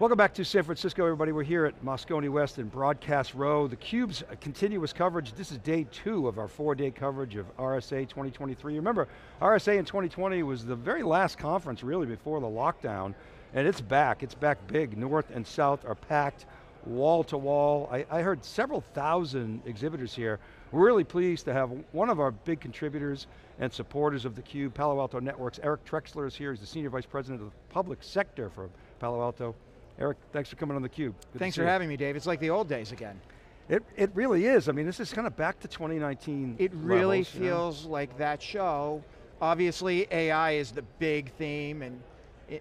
Welcome back to San Francisco, everybody. We're here at Moscone West in Broadcast Row. The CUBE's continuous coverage. This is day two of our four-day coverage of RSA 2023. Remember, RSA in 2020 was the very last conference, really, before the lockdown, and it's back. It's back big. North and South are packed, wall to wall. I, I heard several thousand exhibitors here. We're really pleased to have one of our big contributors and supporters of the Cube, Palo Alto Networks. Eric Trexler is here. He's the Senior Vice President of the Public Sector for Palo Alto. Eric, thanks for coming on theCUBE. Thanks for having me, Dave. It's like the old days again. It, it really is. I mean, this is kind of back to 2019 It really levels, feels you know? like that show. Obviously, AI is the big theme and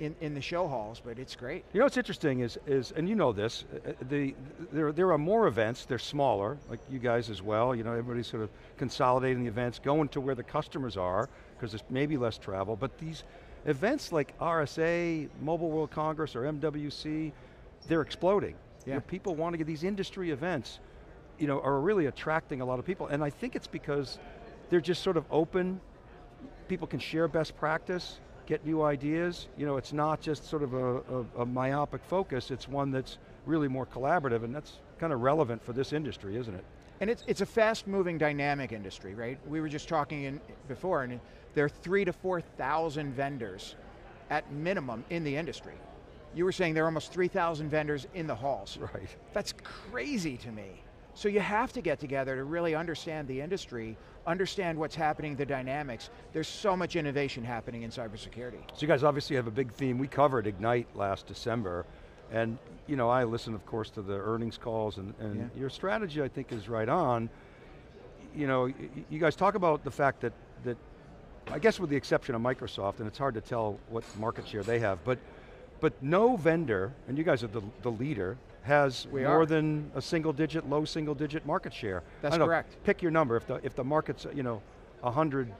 in, in the show halls, but it's great. You know what's interesting is, is and you know this, uh, the, there, there are more events, they're smaller, like you guys as well, you know, everybody's sort of consolidating the events, going to where the customers are, because there's maybe less travel, but these, events like RSA, Mobile World Congress, or MWC, they're exploding. Yeah. You know, people want to get these industry events, you know, are really attracting a lot of people. And I think it's because they're just sort of open, people can share best practice, get new ideas. You know, it's not just sort of a, a, a myopic focus, it's one that's really more collaborative, and that's kind of relevant for this industry, isn't it? And it's, it's a fast moving dynamic industry, right? We were just talking in, before, and there are three to 4,000 vendors at minimum in the industry. You were saying there are almost 3,000 vendors in the halls. Right. That's crazy to me. So you have to get together to really understand the industry, understand what's happening, the dynamics. There's so much innovation happening in cybersecurity. So you guys obviously have a big theme. We covered Ignite last December, and you know, I listen, of course, to the earnings calls, and, and yeah. your strategy, I think, is right on. You know, you guys talk about the fact that, that I guess with the exception of Microsoft, and it's hard to tell what market share they have, but but no vendor, and you guys are the, the leader, has we more are. than a single digit, low single digit market share. That's correct. Know, pick your number. If the if the market's you know, a hundred,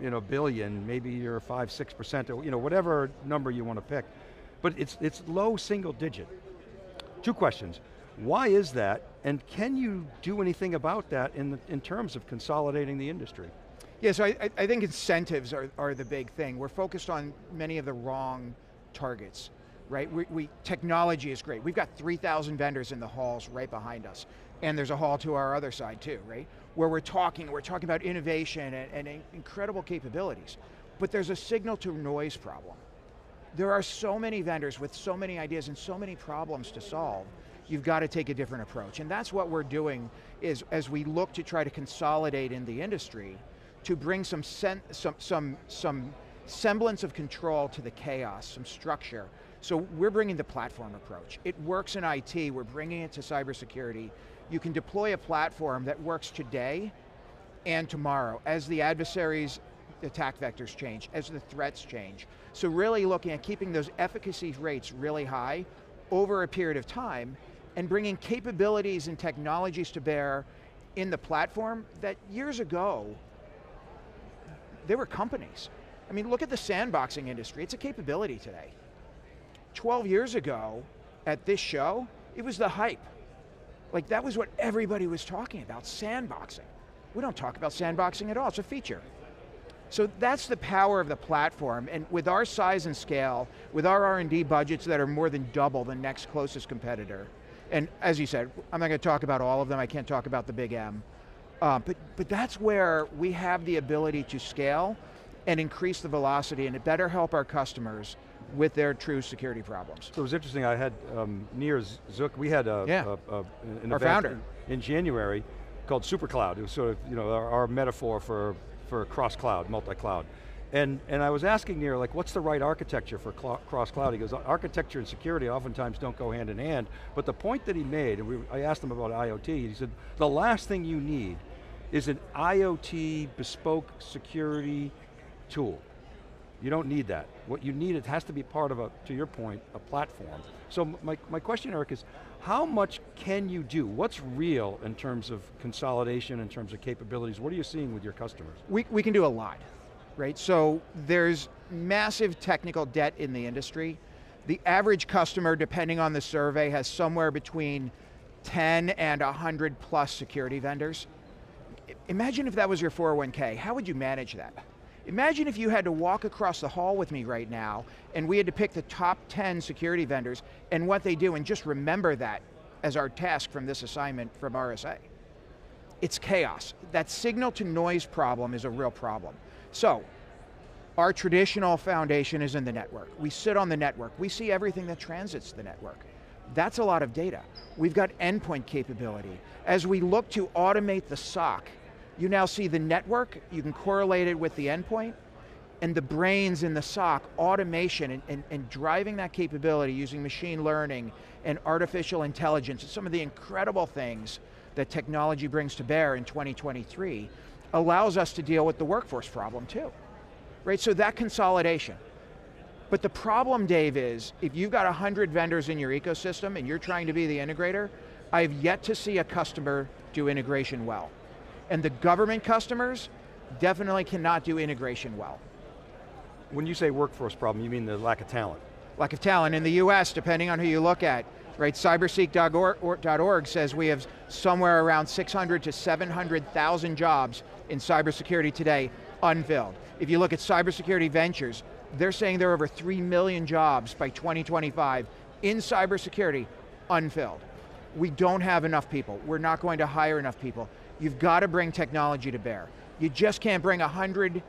you know, billion, maybe you're five, six percent, or you know, whatever number you want to pick. But it's it's low single digit. Two questions. Why is that, and can you do anything about that in, the, in terms of consolidating the industry? Yeah, so I, I think incentives are, are the big thing. We're focused on many of the wrong targets, right? We, we technology is great. We've got 3,000 vendors in the halls right behind us. And there's a hall to our other side too, right? Where we're talking, we're talking about innovation and, and incredible capabilities. But there's a signal to noise problem. There are so many vendors with so many ideas and so many problems to solve you've got to take a different approach. And that's what we're doing is as we look to try to consolidate in the industry, to bring some, some, some, some semblance of control to the chaos, some structure. So we're bringing the platform approach. It works in IT, we're bringing it to cybersecurity. You can deploy a platform that works today and tomorrow as the adversaries attack vectors change, as the threats change. So really looking at keeping those efficacy rates really high over a period of time and bringing capabilities and technologies to bear in the platform that years ago, there were companies. I mean, look at the sandboxing industry, it's a capability today. 12 years ago, at this show, it was the hype. Like that was what everybody was talking about, sandboxing. We don't talk about sandboxing at all, it's a feature. So that's the power of the platform, and with our size and scale, with our R&D budgets that are more than double the next closest competitor, and as you said, I'm not going to talk about all of them, I can't talk about the big M, uh, but, but that's where we have the ability to scale and increase the velocity and better help our customers with their true security problems. So it was interesting, I had um, Nir Zuk, we had a, yeah. a, a an our founder. In, in, January called SuperCloud. It was sort of you know, our, our metaphor for, for cross-cloud, multi-cloud. And, and I was asking Nir, like, what's the right architecture for cross-cloud? He goes, architecture and security oftentimes don't go hand in hand, but the point that he made, and we, I asked him about IoT, he said, the last thing you need is an IoT bespoke security tool. You don't need that. What you need, it has to be part of a, to your point, a platform. So my, my question, Eric, is how much can you do? What's real in terms of consolidation, in terms of capabilities? What are you seeing with your customers? We, we can do a lot, right? So there's massive technical debt in the industry. The average customer, depending on the survey, has somewhere between 10 and 100 plus security vendors. Imagine if that was your 401k, how would you manage that? Imagine if you had to walk across the hall with me right now and we had to pick the top 10 security vendors and what they do and just remember that as our task from this assignment from RSA. It's chaos. That signal to noise problem is a real problem. So, our traditional foundation is in the network. We sit on the network. We see everything that transits the network. That's a lot of data. We've got endpoint capability. As we look to automate the SOC, you now see the network, you can correlate it with the endpoint, and the brains in the SOC, automation and, and, and, driving that capability using machine learning and artificial intelligence, some of the incredible things that technology brings to bear in 2023, allows us to deal with the workforce problem too. Right, so that consolidation. But the problem, Dave, is if you've got 100 vendors in your ecosystem and you're trying to be the integrator, I've yet to see a customer do integration well. And the government customers definitely cannot do integration well. When you say workforce problem, you mean the lack of talent? Lack of talent. In the US, depending on who you look at, right, cyberseek.org says we have somewhere around 600 to 700,000 jobs in cybersecurity today unfilled. If you look at cybersecurity ventures, they're saying there are over 3 million jobs by 2025 in cybersecurity unfilled. We don't have enough people. We're not going to hire enough people. You've got to bring technology to bear. You just can't bring a hundred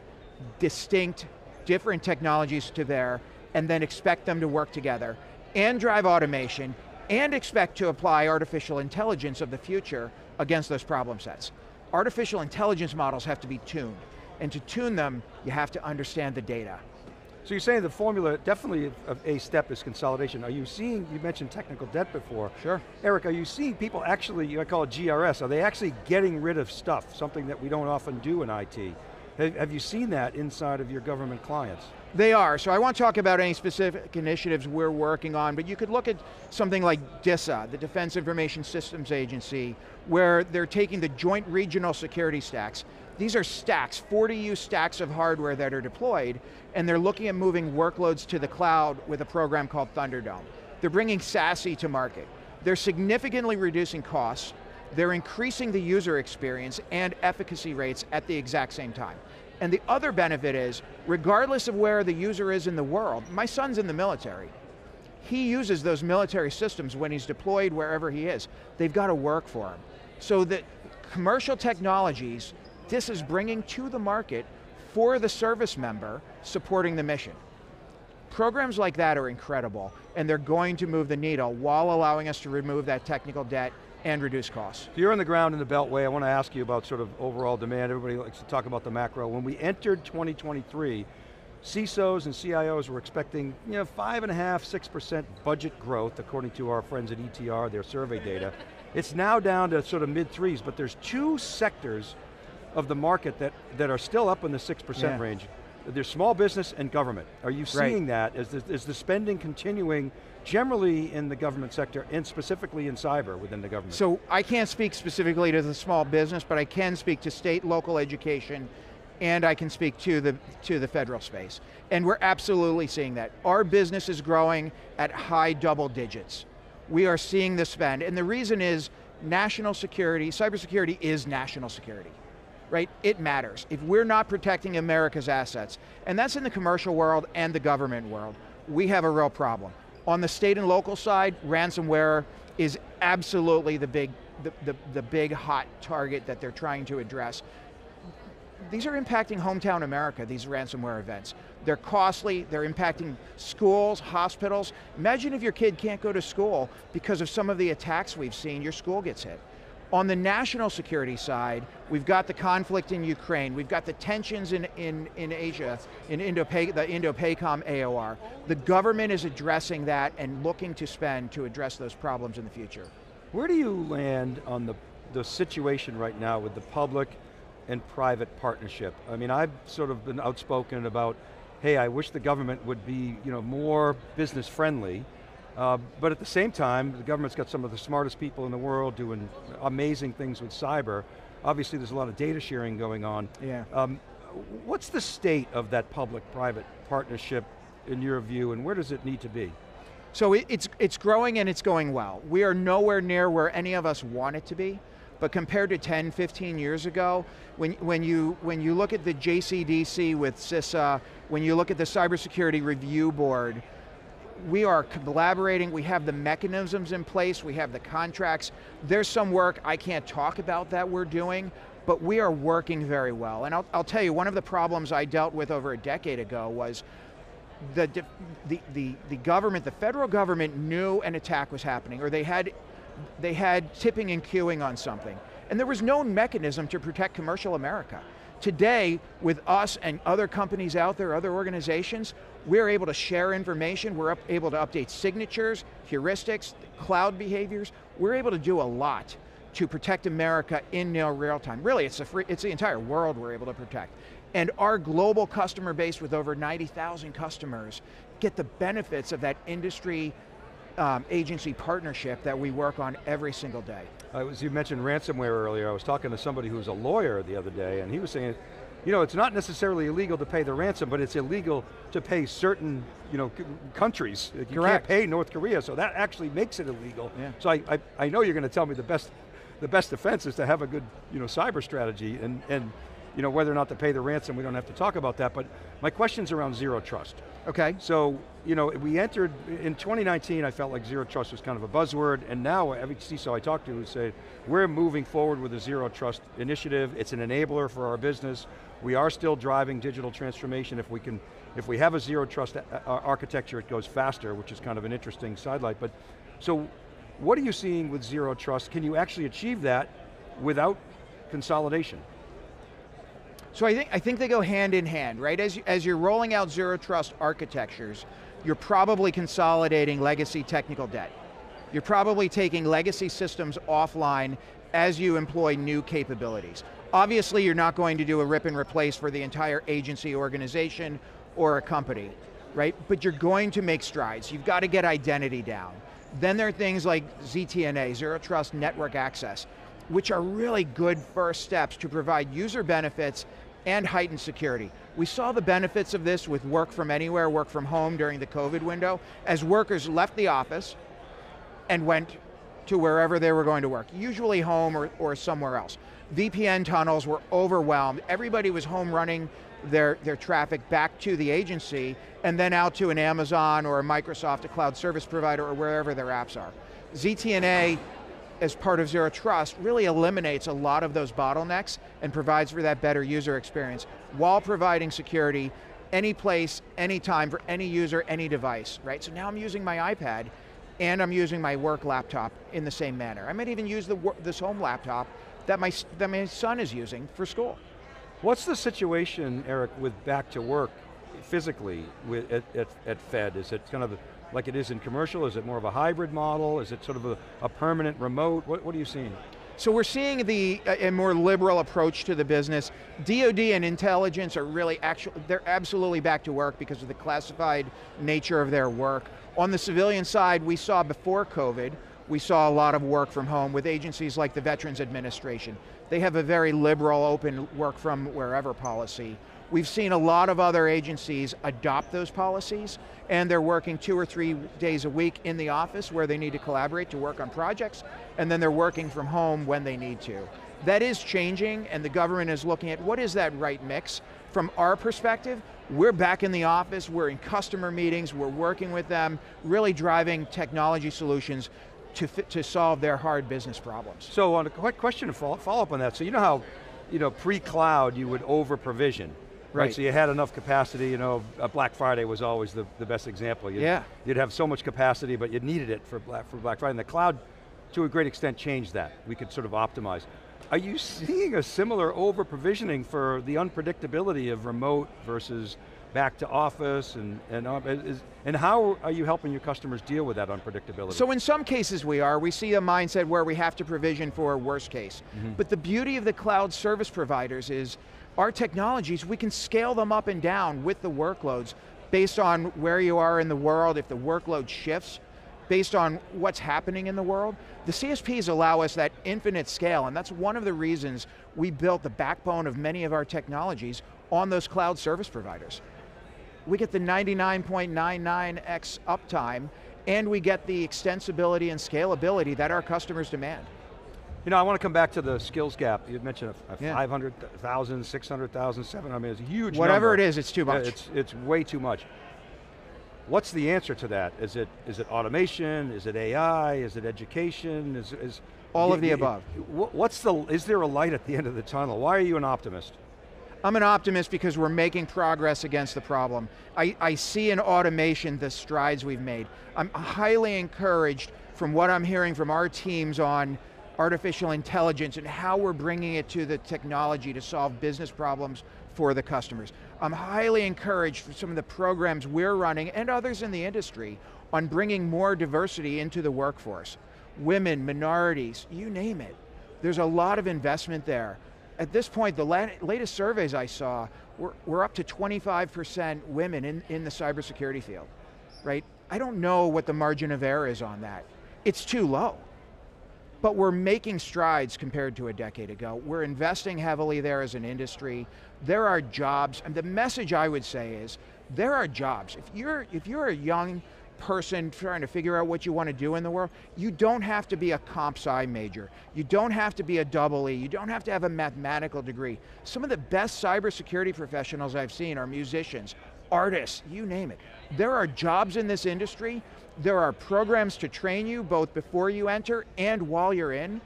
distinct, different technologies to bear and then expect them to work together and drive automation and expect to apply artificial intelligence of the future against those problem sets. Artificial intelligence models have to be tuned, and to tune them, you have to understand the data. So you're saying the formula, definitely of a step is consolidation. Are you seeing, you mentioned technical debt before. Sure. Eric, are you seeing people actually, I call it GRS, are they actually getting rid of stuff, something that we don't often do in IT? Have you seen that inside of your government clients? They are, so I won't talk about any specific initiatives we're working on, but you could look at something like DISA, the Defense Information Systems Agency, where they're taking the joint regional security stacks. These are stacks, 40U stacks of hardware that are deployed, and they're looking at moving workloads to the cloud with a program called Thunderdome. They're bringing SASE to market. They're significantly reducing costs, they're increasing the user experience and efficacy rates at the exact same time. And the other benefit is, regardless of where the user is in the world, my son's in the military. He uses those military systems when he's deployed wherever he is. They've got to work for him. So that commercial technologies, this is bringing to the market for the service member supporting the mission. Programs like that are incredible, and they're going to move the needle while allowing us to remove that technical debt and reduce costs. So you're on the ground in the Beltway, I want to ask you about sort of overall demand. Everybody likes to talk about the macro. When we entered 2023, CISOs and CIOs were expecting you know, five and a half, six percent budget growth, according to our friends at ETR, their survey data. It's now down to sort of mid threes, but there's two sectors of the market that, that are still up in the 6% yeah. range. There's small business and government. Are you seeing right. that? Is the, is the spending continuing generally in the government sector and specifically in cyber within the government? So I can't speak specifically to the small business, but I can speak to state, local education, and I can speak to the, to the federal space. And we're absolutely seeing that. Our business is growing at high double digits. We are seeing the spend, and the reason is national security, cybersecurity is national security right? It matters. If we're not protecting America's assets, and that's in the commercial world and the government world, we have a real problem. On the state and local side, ransomware is absolutely the big, the, the, the big hot target that they're trying to address. These are impacting hometown America, these ransomware events. They're costly, they're impacting schools, hospitals. Imagine if your kid can't go to school because of some of the attacks we've seen, your school gets hit. On the national security side, we've got the conflict in Ukraine, we've got the tensions in, in, in Asia, in Indo the Indo-PACOM AOR. The government is addressing that and looking to spend to address those problems in the future. Where do you land on the, the situation right now with the public and private partnership? I mean, I've sort of been outspoken about, hey, I wish the government would be you know, more business friendly, uh, but at the same time, the government's got some of the smartest people in the world doing amazing things with cyber. Obviously there's a lot of data sharing going on. Yeah. Um, what's the state of that public-private partnership in your view, and where does it need to be? So it, it's, it's growing and it's going well. We are nowhere near where any of us want it to be, but compared to 10, 15 years ago, when, when, you, when you look at the JCDC with CISA, when you look at the Cybersecurity Review Board, we are collaborating, we have the mechanisms in place, we have the contracts. There's some work I can't talk about that we're doing, but we are working very well. And I'll, I'll tell you, one of the problems I dealt with over a decade ago was the, the, the, the government, the federal government knew an attack was happening, or they had, they had tipping and cueing on something. And there was no mechanism to protect commercial America. Today, with us and other companies out there, other organizations, we're able to share information, we're able to update signatures, heuristics, cloud behaviors. We're able to do a lot to protect America in near real time. Really, it's, free, it's the entire world we're able to protect. And our global customer base with over 90,000 customers get the benefits of that industry um, agency partnership that we work on every single day. Uh, you mentioned ransomware earlier. I was talking to somebody who was a lawyer the other day, and he was saying, you know, it's not necessarily illegal to pay the ransom, but it's illegal to pay certain, you know, countries. You Correct. can't pay North Korea, so that actually makes it illegal. Yeah. So I, I, I know you're going to tell me the best, the best defense is to have a good, you know, cyber strategy, and, and you know, whether or not to pay the ransom, we don't have to talk about that, but my question's around zero trust. Okay. So, you know, we entered, in 2019, I felt like zero trust was kind of a buzzword, and now every CISO I talk to would say, we're moving forward with a zero trust initiative, it's an enabler for our business, we are still driving digital transformation, if we can, if we have a zero trust uh, uh, architecture, it goes faster, which is kind of an interesting sidelight, but, so, what are you seeing with zero trust? Can you actually achieve that without consolidation? So I think, I think they go hand in hand, right? As, as you're rolling out zero trust architectures, you're probably consolidating legacy technical debt. You're probably taking legacy systems offline as you employ new capabilities. Obviously, you're not going to do a rip and replace for the entire agency organization or a company, right? But you're going to make strides. You've got to get identity down. Then there are things like ZTNA, Zero Trust Network Access, which are really good first steps to provide user benefits and heightened security. We saw the benefits of this with work from anywhere, work from home during the COVID window, as workers left the office and went to wherever they were going to work, usually home or, or somewhere else. VPN tunnels were overwhelmed. Everybody was home running their, their traffic back to the agency and then out to an Amazon or a Microsoft, a cloud service provider, or wherever their apps are. ZTNA as part of Zero Trust really eliminates a lot of those bottlenecks and provides for that better user experience while providing security any place, anytime for any user, any device, right? So now I'm using my iPad and I'm using my work laptop in the same manner. I might even use the, this home laptop that my, that my son is using for school. What's the situation, Eric, with back to work physically with, at, at, at Fed? Is it kind of like it is in commercial? Is it more of a hybrid model? Is it sort of a, a permanent remote? What, what are you seeing? So we're seeing the a more liberal approach to the business. DoD and intelligence are really actually they're absolutely back to work because of the classified nature of their work. On the civilian side, we saw before COVID, we saw a lot of work from home with agencies like the Veterans Administration. They have a very liberal, open work from wherever policy. We've seen a lot of other agencies adopt those policies and they're working two or three days a week in the office where they need to collaborate to work on projects and then they're working from home when they need to. That is changing and the government is looking at what is that right mix. From our perspective, we're back in the office, we're in customer meetings, we're working with them, really driving technology solutions to, to solve their hard business problems. So on a quick question to follow, follow up on that, so you know how, you know, pre-cloud you would over provision. Right. right. so you had enough capacity, you know, Black Friday was always the, the best example. You'd, yeah. You'd have so much capacity, but you needed it for Black, for Black Friday, and the cloud, to a great extent, changed that. We could sort of optimize. Are you seeing a similar over provisioning for the unpredictability of remote versus back to office, and, and, uh, is, and how are you helping your customers deal with that unpredictability? So in some cases we are. We see a mindset where we have to provision for worst case. Mm -hmm. But the beauty of the cloud service providers is our technologies, we can scale them up and down with the workloads based on where you are in the world, if the workload shifts, based on what's happening in the world. The CSPs allow us that infinite scale, and that's one of the reasons we built the backbone of many of our technologies on those cloud service providers. We get the 99.99x uptime, and we get the extensibility and scalability that our customers demand. You know, I want to come back to the skills gap. You mentioned a, a Yeah. 500,000, 600,000, 700, I mean, it's a huge Whatever number. it is, it's too much. It's, it's way too much. What's the answer to that? Is it, is it automation? Is it AI? Is it education? Is, is All of the above. What's the, is there a light at the end of the tunnel? Why are you an optimist? I'm an optimist because we're making progress against the problem. I, I see in automation the strides we've made. I'm highly encouraged from what I'm hearing from our teams on artificial intelligence and how we're bringing it to the technology to solve business problems for the customers. I'm highly encouraged for some of the programs we're running and others in the industry on bringing more diversity into the workforce. Women, minorities, you name it. There's a lot of investment there. At this point, the la- latest surveys I saw, we're, we're up to 25% women in, in the cybersecurity field, right? I don't know what the margin of error is on that. It's too low. But we're making strides compared to a decade ago. We're investing heavily there as an industry. There are jobs, and the message I would say is, there are jobs. If you're, if you're a young person trying to figure out what you want to do in the world, you don't have to be a comp sci major. You don't have to be a double E. You don't have to have a mathematical degree. Some of the best cybersecurity professionals I've seen are musicians, artists, you name it. There are jobs in this industry. There are programs to train you both before you enter and while you're in,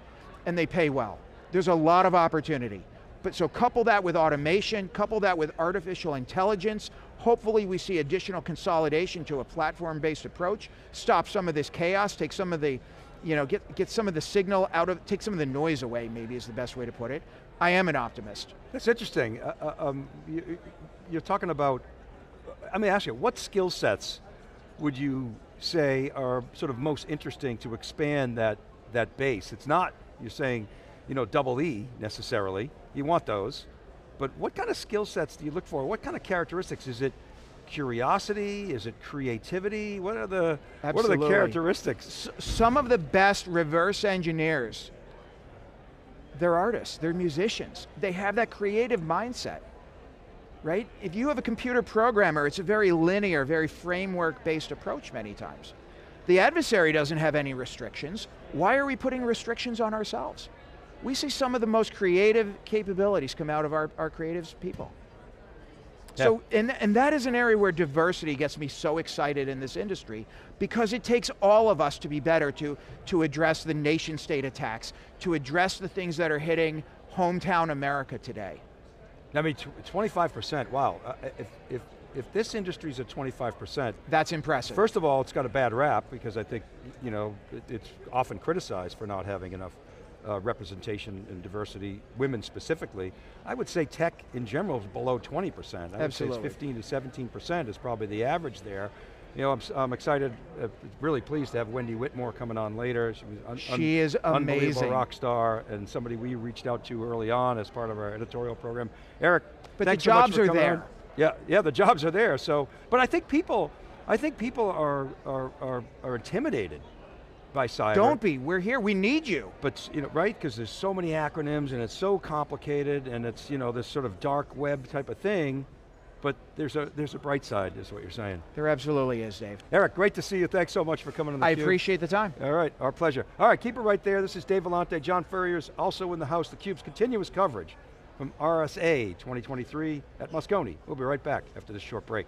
and they pay well. There's a lot of opportunity. But so couple that with automation, couple that with artificial intelligence, hopefully we see additional consolidation to a platform-based approach, stop some of this chaos, take some of the, you know, get, get some of the signal out of, take some of the noise away maybe is the best way to put it. I am an optimist. That's interesting. Uh, uh, um, you, you're talking about, I mean, ask you, what skill sets would you say are sort of most interesting to expand that, that base? It's not, you're saying, you know, double E necessarily, you want those, but what kind of skill sets do you look for? What kind of characteristics? Is it curiosity? Is it creativity? What are the, what are the characteristics? S- some of the best reverse engineers, they're artists, they're musicians. They have that creative mindset, right? If you have a computer programmer, it's a very linear, very framework-based approach many times. The adversary doesn't have any restrictions. Why are we putting restrictions on ourselves? We see some of the most creative capabilities come out of our, our creatives people. So, and, and that is an area where diversity gets me so excited in this industry because it takes all of us to be better to, to address the nation state attacks, to address the things that are hitting hometown America today. I mean, 25%, wow. Uh, if, if, if this industry's at 25%, That's impressive. First of all, it's got a bad rap because I think, you know, it, it's often criticized for not having enough uh, representation and diversity, women specifically. I would say tech in general is below 20%. I would say it's 15 to 17% is probably the average there. You know, I'm, I'm excited, uh, really pleased to have Wendy Whitmore coming on later. She was un- un- She is unbelievable amazing. rock star and somebody we reached out to early on as part of our editorial program. Eric, But the so jobs for are there. on. Yeah, yeah, the jobs are there. So, but I think people, I think people are are are, are intimidated by cyber. Don't be, we're here, we need you. But you know, right? Because there's so many acronyms and it's so complicated and it's you know this sort of dark web type of thing. But there's a there's a bright side, is what you're saying. There absolutely is, Dave. Eric, great to see you. Thanks so much for coming on the I Cube. appreciate the time. All right, our pleasure. All right, keep it right there. This is Dave Vellante. John Furrier's also in the house. The Cube's continuous coverage from RSA 2023 at Moscone. We'll be right back after this short break.